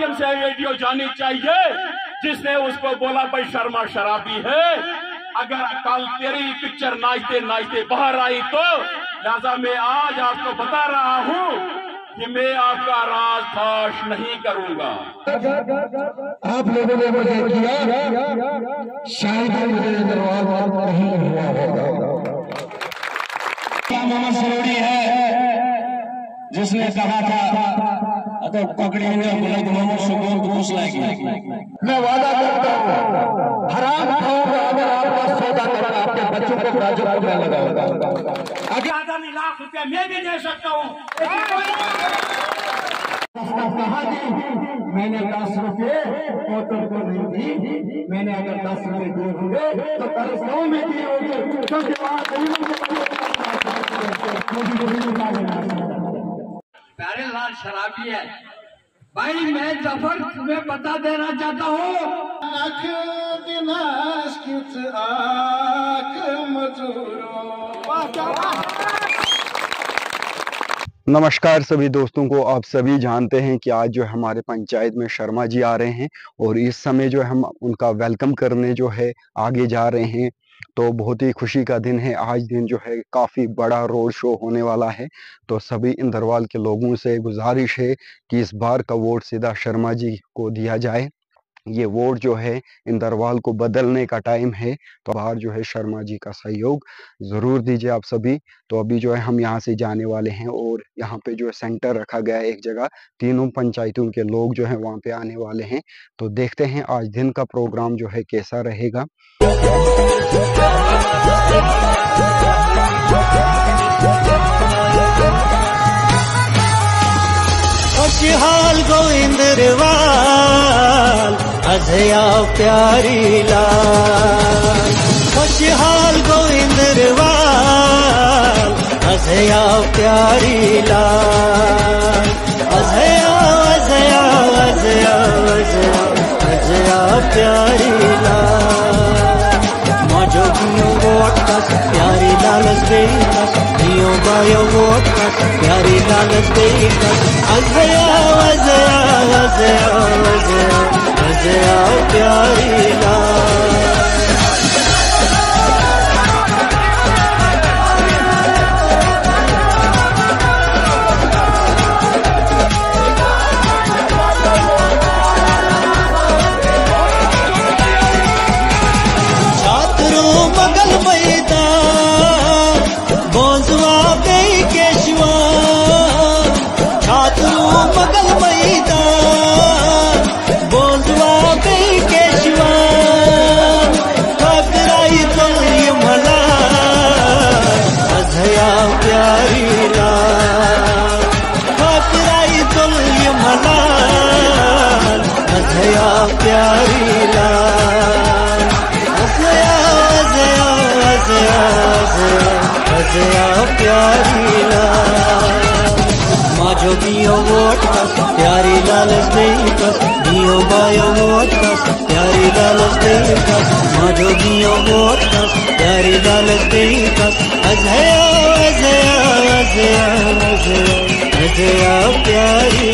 जानी चाहिए, जिसने उसको बोला, भाई शर्मा शराबी है। अगर कल तेरी पिक्चर नाचते नाचते बाहर आई तो लिहाजा मैं आज आपको बता रहा हूँ कि मैं आपका राज फाश नहीं करूँगा। आप लोगों ने मुझे किया, शायद नहीं हुआ होगा। मोहम्मद सरोड़ी है, जिसने कहा था तो पकड़ी ने बुलंद मोहम्मद सुकून को कुछ लाएगी मैं वादा करता हूँ, हराम खाऊँगा अगर आपका सौदा करना आपके बच्चों को गाजर में लगाऊँगा। अगर आदमी लाख रुपया मैं भी दे सकता हूँ। कहा मैंने दस रुपये पोतों को नहीं दी, मैंने अगर दस रुपये दिए होंगे तो कल सौ में दिए होंगे। क्योंकि वहाँ प्यारे लाल शराबी है। भाई मैं ज़फ़र तुम्हें बता देना चाहता हूँ। नमस्कार सभी दोस्तों को आप सभी जानते हैं कि आज जो है हमारे पंचायत में शर्मा जी आ रहे हैं और इस समय जो है हम उनका वेलकम करने जो है आगे जा रहे हैं। तो बहुत ही खुशी का दिन है। आज दिन जो है काफ़ी बड़ा रोड शो होने वाला है। तो सभी इंदरवाल के लोगों से गुजारिश है कि इस बार का वोट सीधा शर्मा जी को दिया जाए। ये वोट जो है इंदरवाल को बदलने का टाइम है। तो बाहर जो है शर्मा जी का सहयोग ज़रूर दीजिए आप सभी। तो अभी जो है, हम यहाँ से जाने वाले हैं और यहाँ पे जो है सेंटर रखा गया है एक जगह। तीनों पंचायतों के लोग जो है वहाँ पे आने वाले हैं। तो देखते हैं आज दिन का प्रोग्राम जो है कैसा रहेगा। गोविंदरवाल अजया प्यारी लाल, खुशहाल गोविंदरवाल अजया प्यारी लाल। अजया अजया अजया अजया अजया प्यारी लाल। मजो दियो वोटस प्यारी लालस बेकस दियो बायो वोटस प्यारी बेकस अजया अजया अजया अजया अजया प्यारी। प्यारी लाल। अजया अजया अजया अजया प्यारी लाल। माझो दियो वोट प्यारी लाल बायो वोट प्यारी लाल माझो दियो वोट प्यारी लाल कस अजया अजया प्यारी